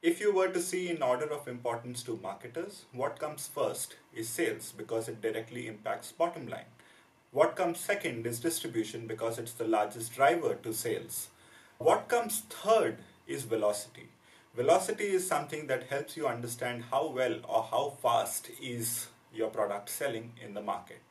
If you were to see in order of importance to marketers, what comes first is sales because it directly impacts bottom line. What comes second is distribution because it's the largest driver to sales. What comes third is velocity. Velocity is something that helps you understand how well or how fast is your product selling in the market.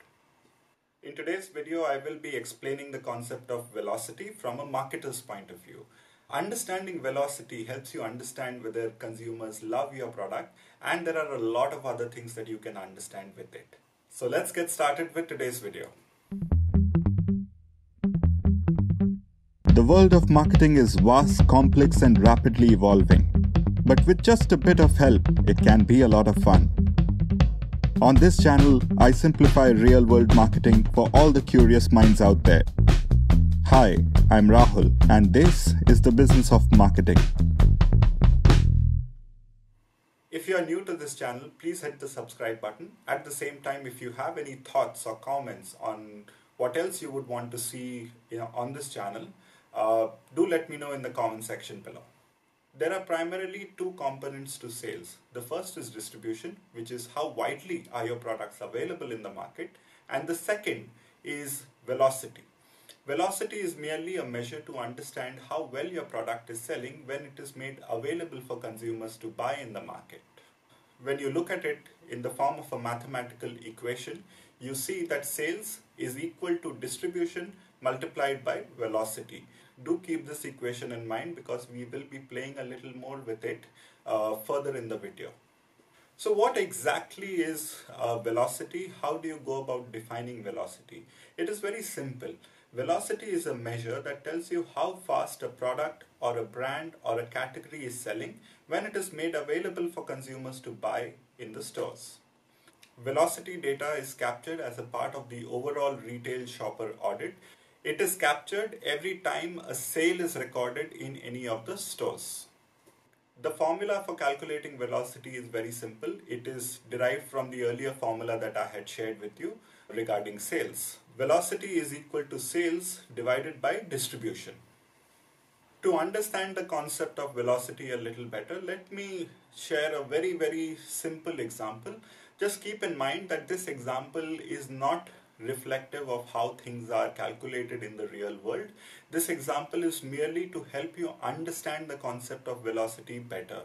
In today's video, I will be explaining the concept of velocity from a marketer's point of view. Understanding velocity helps you understand whether consumers love your product and there are a lot of other things that you can understand with it. So let's get started with today's video. The world of marketing is vast, complex, and rapidly evolving. But with just a bit of help, it can be a lot of fun. On this channel, I simplify real world marketing for all the curious minds out there. Hi, I'm Rahul, and this is the business of marketing. If you are new to this channel, please hit the subscribe button. At the same time, if you have any thoughts or comments on what else you would want to see you know, on this channel, uh, do let me know in the comment section below. There are primarily two components to sales. The first is distribution, which is how widely are your products available in the market. And the second is velocity, Velocity is merely a measure to understand how well your product is selling when it is made available for consumers to buy in the market. When you look at it in the form of a mathematical equation, you see that sales is equal to distribution multiplied by velocity. Do keep this equation in mind because we will be playing a little more with it uh, further in the video. So what exactly is uh, velocity? How do you go about defining velocity? It is very simple. Velocity is a measure that tells you how fast a product or a brand or a category is selling when it is made available for consumers to buy in the stores. Velocity data is captured as a part of the overall retail shopper audit. It is captured every time a sale is recorded in any of the stores. The formula for calculating velocity is very simple. It is derived from the earlier formula that I had shared with you regarding sales. Velocity is equal to sales divided by distribution. To understand the concept of velocity a little better, let me share a very, very simple example. Just keep in mind that this example is not reflective of how things are calculated in the real world. This example is merely to help you understand the concept of velocity better.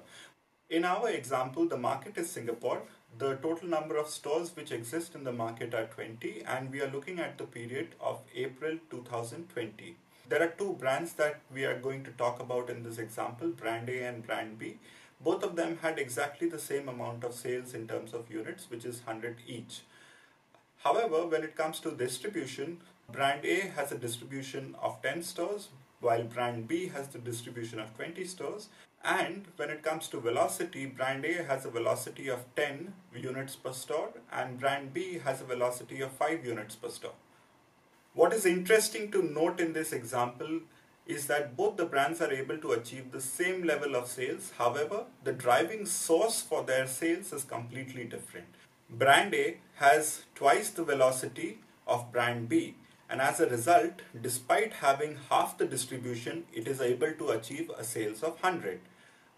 In our example, the market is Singapore the total number of stores which exist in the market are 20 and we are looking at the period of April 2020. There are two brands that we are going to talk about in this example, brand A and brand B. Both of them had exactly the same amount of sales in terms of units, which is 100 each. However, when it comes to distribution, brand A has a distribution of 10 stores, while brand B has the distribution of 20 stores. And when it comes to velocity, brand A has a velocity of 10 units per store and brand B has a velocity of 5 units per store. What is interesting to note in this example is that both the brands are able to achieve the same level of sales. However, the driving source for their sales is completely different. Brand A has twice the velocity of brand B and as a result, despite having half the distribution, it is able to achieve a sales of 100.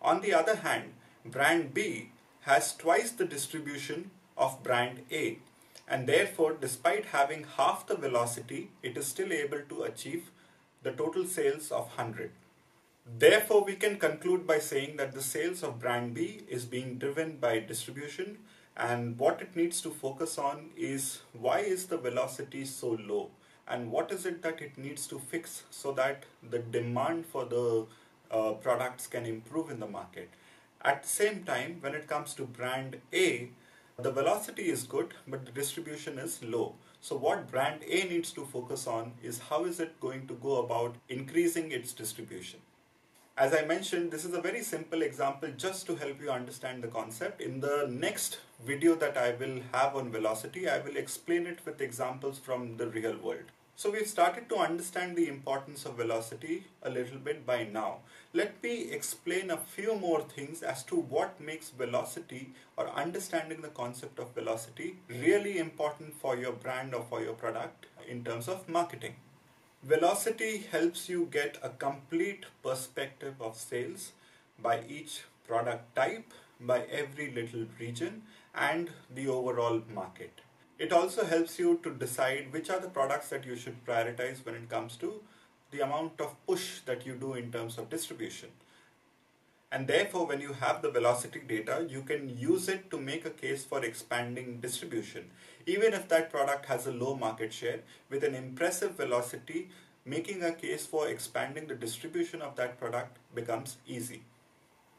On the other hand, brand B has twice the distribution of brand A and therefore despite having half the velocity, it is still able to achieve the total sales of 100. Therefore, we can conclude by saying that the sales of brand B is being driven by distribution and what it needs to focus on is why is the velocity so low and what is it that it needs to fix so that the demand for the uh, products can improve in the market. At the same time, when it comes to brand A, the velocity is good, but the distribution is low. So what brand A needs to focus on is how is it going to go about increasing its distribution. As I mentioned, this is a very simple example just to help you understand the concept. In the next video that I will have on velocity, I will explain it with examples from the real world. So we've started to understand the importance of velocity a little bit by now. Let me explain a few more things as to what makes velocity or understanding the concept of velocity really important for your brand or for your product in terms of marketing. Velocity helps you get a complete perspective of sales by each product type, by every little region, and the overall market. It also helps you to decide which are the products that you should prioritize when it comes to the amount of push that you do in terms of distribution. And therefore, when you have the velocity data, you can use it to make a case for expanding distribution. Even if that product has a low market share, with an impressive velocity, making a case for expanding the distribution of that product becomes easy.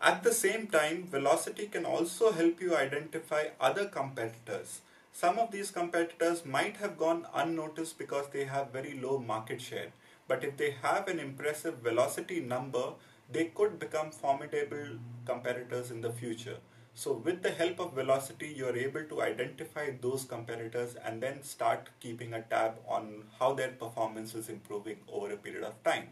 At the same time, velocity can also help you identify other competitors. Some of these competitors might have gone unnoticed because they have very low market share. But if they have an impressive velocity number, they could become formidable competitors in the future. So with the help of velocity, you're able to identify those competitors and then start keeping a tab on how their performance is improving over a period of time.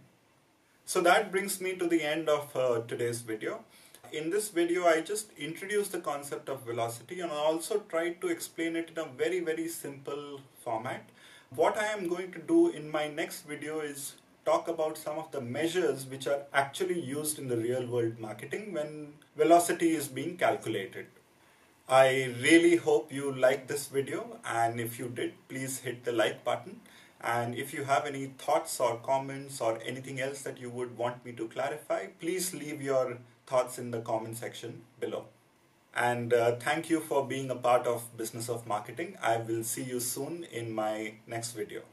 So that brings me to the end of uh, today's video. In this video, I just introduced the concept of velocity and I also tried to explain it in a very, very simple format. What I am going to do in my next video is talk about some of the measures which are actually used in the real world marketing when velocity is being calculated. I really hope you liked this video and if you did, please hit the like button. And if you have any thoughts or comments or anything else that you would want me to clarify, please leave your thoughts in the comment section below. And uh, thank you for being a part of Business of Marketing. I will see you soon in my next video.